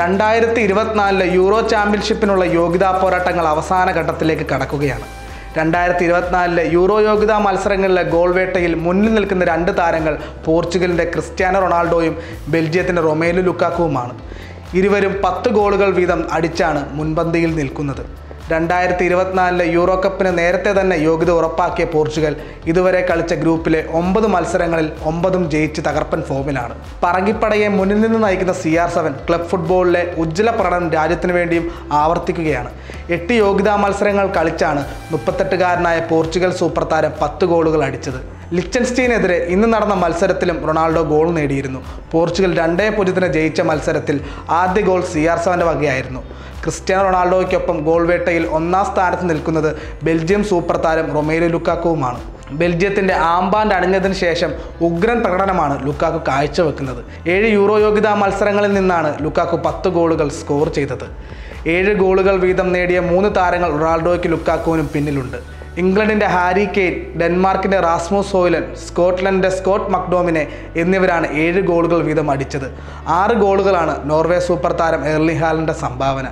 രണ്ടായിരത്തി ഇരുപത്തിനാലിലെ യൂറോ ചാമ്പ്യൻഷിപ്പിനുള്ള യോഗ്യതാ പോരാട്ടങ്ങൾ അവസാന ഘട്ടത്തിലേക്ക് കടക്കുകയാണ്. രണ്ടായിരത്തി ഇരുപത്തിനാലിലെ യൂറോ യോഗ്യതാ മത്സരങ്ങളിലെ ഗോൾവേട്ടയിൽ മുന്നിൽ നിൽക്കുന്ന രണ്ട് താരങ്ങൾ പോർച്ചുഗലിന്റെ ക്രിസ്ത്യാനോ റൊണാൾഡോയും ബെൽജിയത്തിന്റെ റൊമേലു ലുക്കാക്കുവുമാണ്. ഇരുവരും പത്ത് ഗോളുകൾ വീതം അടിച്ചാണ് മുൻപന്തിയിൽ നിൽക്കുന്നത്. രണ്ടായിരത്തി ഇരുപത്തിനാലിലെ യൂറോ കപ്പിന് നേരത്തെ തന്നെ യോഗ്യത ഉറപ്പാക്കിയ പോർച്ചുഗൽ ഇതുവരെ കളിച്ച ഗ്രൂപ്പിലെ ഒമ്പത് മത്സരങ്ങളിൽ ഒമ്പതും ജയിച്ച് തകർപ്പൻ ഫോമിലാണ്. പറങ്കിപ്പടയെ മുന്നിൽ നിന്ന് നയിക്കുന്ന സി ആർ സെവൻ ക്ലബ് ഫുട്ബോളിലെ ഉജ്ജ്വല പ്രകടനം രാജ്യത്തിന് വേണ്ടിയും ആവർത്തിക്കുകയാണ്. എട്ട് യോഗ്യതാ മത്സരങ്ങൾ കളിച്ചാണ് മുപ്പത്തെട്ടുകാരനായ പോർച്ചുഗൽ സൂപ്പർ താരം പത്ത് ഗോളുകൾ അടിച്ചത്. ലിച്ചൻസ്റ്റീനെതിരെ ഇന്ന് നടന്ന മത്സരത്തിലും റൊണാൾഡോ ഗോൾ നേടിയിരുന്നു. പോർച്ചുഗൽ രണ്ടേ പൂജ്യത്തിന് ജയിച്ച മത്സരത്തിൽ ആദ്യ ഗോൾ സി ആർ സെവന്റെ വകയായിരുന്നു. ക്രിസ്ത്യാനോ റൊണാൾഡോയ്ക്കൊപ്പം ഗോൾ വേട്ടയിൽ ഒന്നാം സ്ഥാനത്ത് നിൽക്കുന്നത് ബെൽജിയം സൂപ്പർ താരം റൊമേലോ ലുക്കാക്കുവുമാണ്. ബെൽജിയത്തിന്റെ ആംബാൻഡ് അണിഞ്ഞതിന് ശേഷം ഉഗ്രൻ പ്രകടനമാണ് ലുക്കാക്കു കാഴ്ചവെക്കുന്നത്. ഏഴ് യൂറോ യോഗ്യതാ മത്സരങ്ങളിൽ നിന്നാണ് ലുക്കാക്കു പത്ത് ഗോളുകൾ സ്കോർ ചെയ്തത്. ഏഴ് ഗോളുകൾ വീതം നേടിയ മൂന്ന് താരങ്ങൾ റൊണാൾഡോയ്ക്ക് ലുക്കാക്കുവിനും പിന്നിലുണ്ട്. ഇംഗ്ലണ്ടിന്റെ ഹാരി കെയ്ൻ ഡെൻമാർക്കിന്റെ റാസ്മോസ് സോയിലൻ സ്കോട്ട്ലൻഡിന്റെ സ്കോട്ട് മക്ഡോമിനെ എന്നിവരാണ് ഏഴ് ഗോളുകൾ വീതം അടിച്ചത്. ആറ് ഗോളുകളാണ് നോർവേ സൂപ്പർ താരം എർലി സംഭാവന.